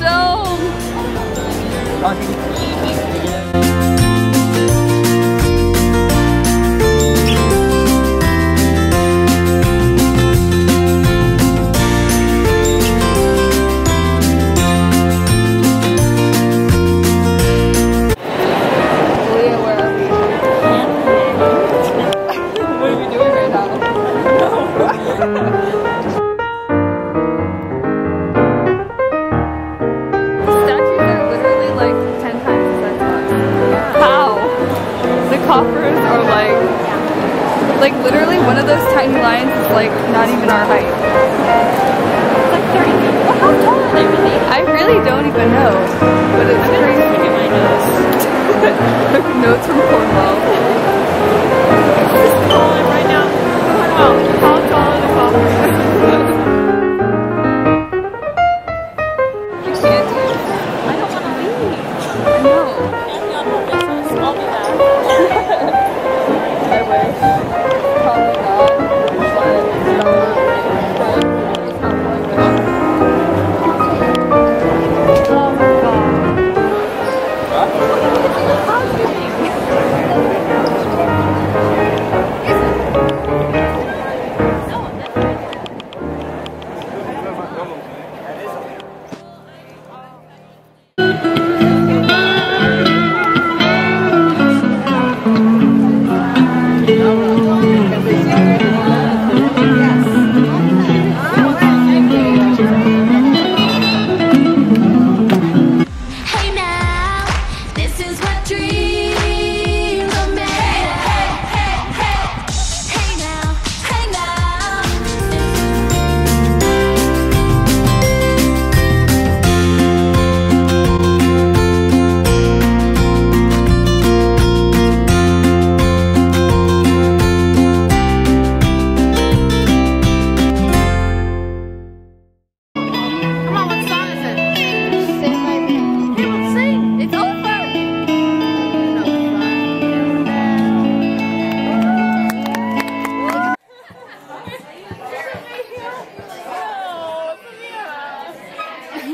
home. Leah, where are we? like literally one of those tiny lions is like not even our height. It's like 30 feet. Well, how tall are they really? I really don't even know, but it's crazy. look at my nose. Notes from Cornwall. This is falling right now. Cornwall. Amen.